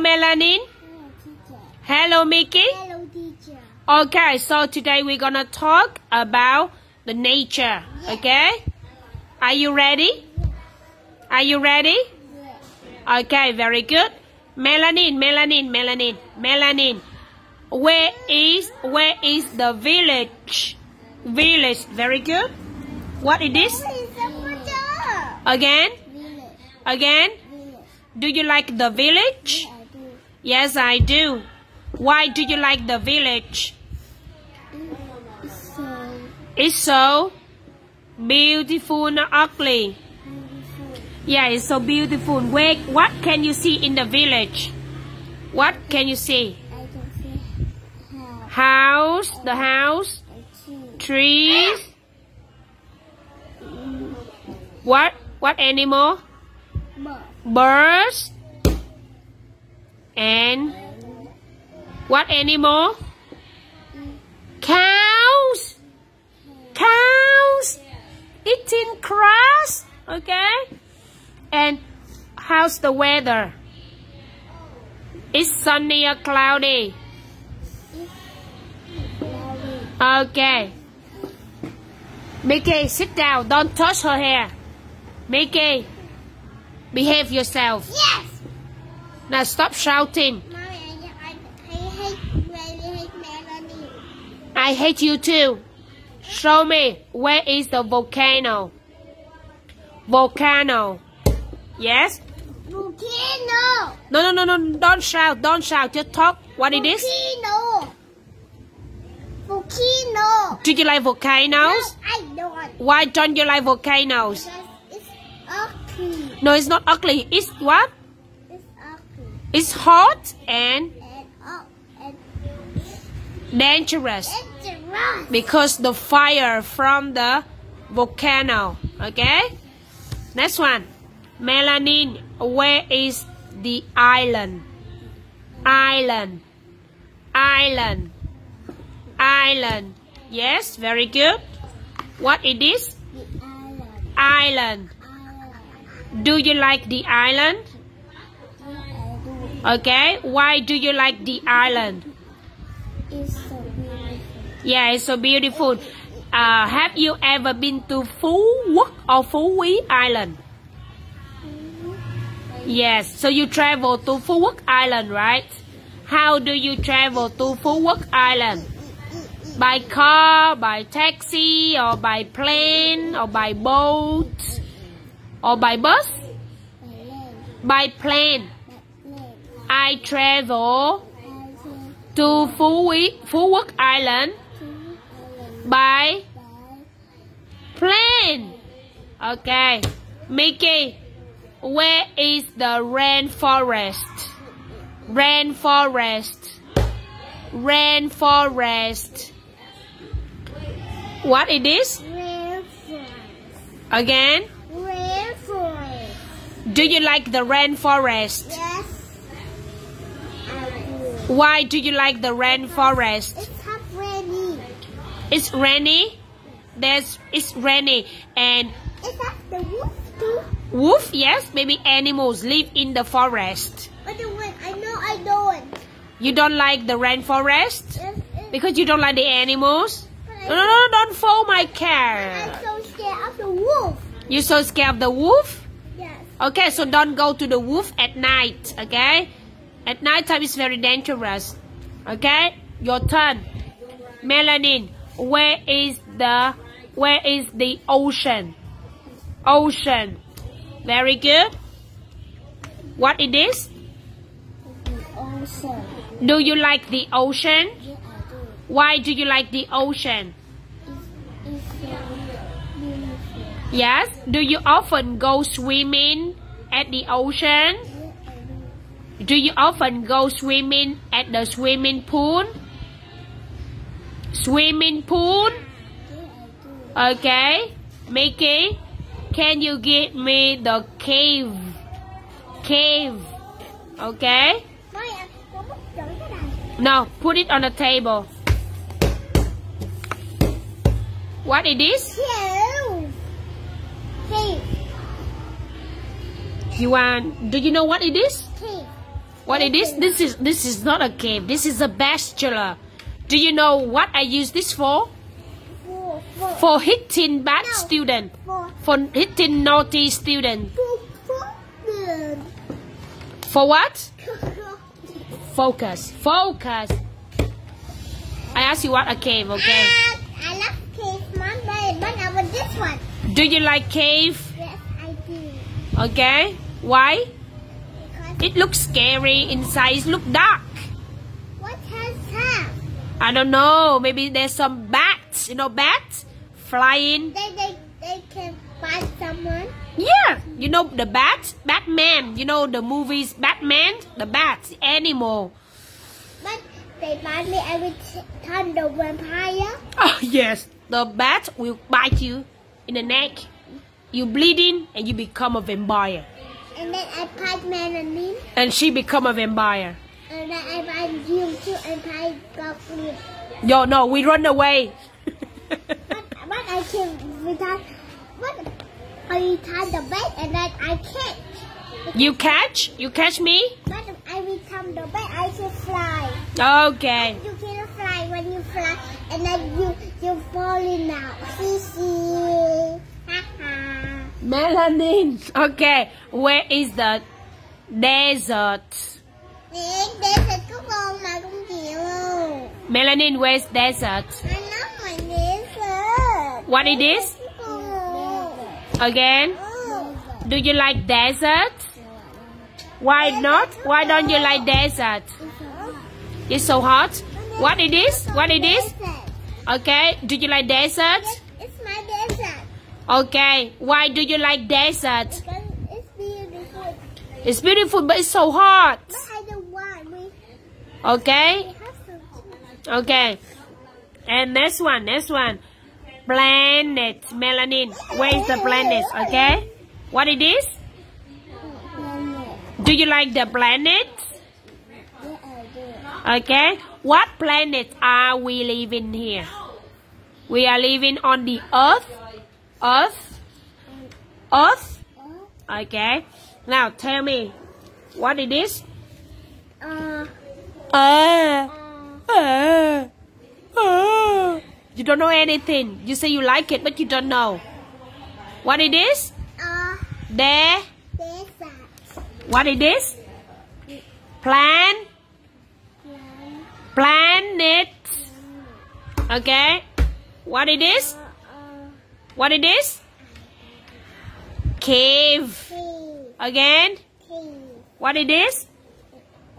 Melanin. Hello, Miki. Hello, teacher. Okay, so today we're gonna talk about the nature. Okay? Are you ready? Are you ready? Yeah. Okay, very good. Melanin, melanin, melanin, melanin. Where is where is the village? Village, very good. What it is? What is a photo? Again? Again? Do you like the village? Yeah, I do. Yes, I do. Why do you like the village? So It's so beautiful, not ugly. beautiful. Yeah, it's so beautiful. Wait, what can you see in the village? What can you see? I can see how House, the house, trees. What? What animal? bird Birds. And what animal? Cows. Cows. Eating grass. Okay. And how's the weather? It's sunny or cloudy? Okay. Miki, sit down. Don't touch her hair. Miki, behave yourself. Yes. Now stop shouting. Mommy, I, I, I hate really hate Melanie. I hate you too. Show me where is the volcano? Volcano. Yes? Volcano. No, no, no, no. Don't shout. Don't shout. Just talk. What it is? Volcano. Volcano. Do you like volcanoes? No, I don't. Why don't you like volcanoes? Because it's ugly. No, it's not ugly. It's what? It's hot and And and dangerous dangerous. because the fire from the volcano. Okay? Next one. Melanin. Where is the island? Island. Island. Island. Yes, very good. What it is? Island. Island. Island. Do you like the island? Yes, I do. Okay. Why do you like the island? It's so beautiful. Yeah, it's so beautiful. Uh, have you ever been to Phú Quốc or Phú Quý Island? Yes. So you travel to Phú Quốc Island, right? How do you travel to Phú Quốc Island? By car, by taxi, or by plane, or by boat, or by bus? By plane. I travel to Phú Phú Quốc Island by plane. Okay. Miki, where is the rainforest? Rainforest. Rainforest. What it is? rainforest. Again? Rainforest. Do you like the rainforest? Yes. Why do you like the rainforest? It's half ready. It's rainy. There's it's rainy and Is that the wolf too? wolf, yes, maybe animals live in the forest. But the one I know I don't. You don't like the rainforest? Yes, Because you don't like the animals? No, no, no, don't fall my I'm so scared of the wolf. You're so scared of the wolf? Yes. Okay, so don't go to the wolf at night, okay? At night time it's very dangerous. Okay? Your turn. Melanin, where is the where is the ocean? Ocean. Very good. What it is? Ocean. Do you like the ocean? Yeah, do. Why do you like the ocean? Yes. Do you often go swimming at the ocean? Do. You often go swimming at the swimming pool? Swimming pool? Yeah, I do. Okay. Miki, can you give me the cave? Cave. Okay? Mày à, có bức chữ cái này. Now, put it on the table. What it is? Cave. Cave. You want, do you know what it is? Cave. What it is? This is this is not a cave. This is a bachelor. Do you know what I use this for? For, for, For hitting bad No. student. for, For hitting naughty student. for, for, what? Focus. Focus. I ask you what a cave, okay? I love cave, Mom, but, but I want this one. Do you like cave? Yes, I do. Okay. Why? It looks scary inside. It look dark. what has that? I don't know. Maybe there's some bats. You know bats flying. They, they, they can find someone. Yeah. You know the bats? Batman. You know the movies Batman, the bats. animal. But they find me every time the vampire. Oh yes. The bat will bite you in the neck. You bleeding and you become a vampire. And then I. And she become a vampire. And then I find you too and find Goblin. Yo, no, we run away. But, but I can without. But I tie the bed and then I can't. you catch? You catch me? But I become the bed, I can fly. Okay. You can fly when you fly, and then you you falling now. See see. Ha ha. Melanin. Okay. Where is the desert? Nè, desert có con mà con chịu. Melanin, where's desert? I know my desert. What it is? Oh. Again? Oh. Do you like desert? Why not? Why don't you like desert? It's so hot. What it is? What it is? Okay. Do you like desert? Yes, it's my desert. Okay. Why do you like desert? Because it's beautiful. It's beautiful, but it's so hot. But I don't want. Okay. Okay. And next one, next one. Planet, melanin. Where is the planet? Okay. What it is? Do you like the planet? Yeah, I do. Okay. What planet are we living here? We are living on the Earth. Earth. Earth. Oh, Okay. Now tell me, what it is? uh, Uh, uh, uh, uh. You don't know anything. You say you like it, but you don't know. What it is? uh, There. What it is? Plan. Planet. Okay. What it is? What it is? Cave. cave. Again. Cave. What it is?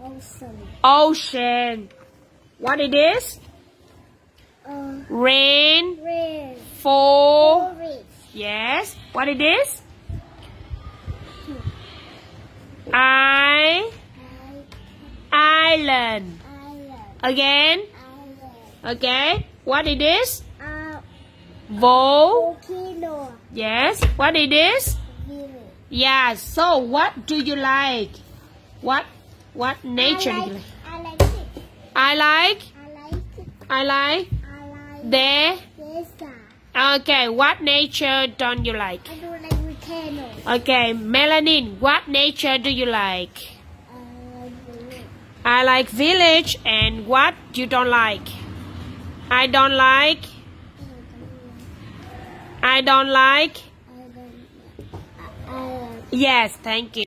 Ocean. Ocean. What it is? Uh, Rain. rain. Fall. Forest. Yes. What it is? I. Island. Island. Again. Island. Okay. What it is? Uh, Vol. Yes. What it is? Village. Yeah. So what do you like? What? What nature I do you like, like? I like it. I like. I like. I like. There. Okay. What nature don't you like? I don't like volcano. Okay. Melanin. What nature do you like? Like village. I like village. And what you don't like? I don't like. I don't like. I don't. I like. Yes. Thank you.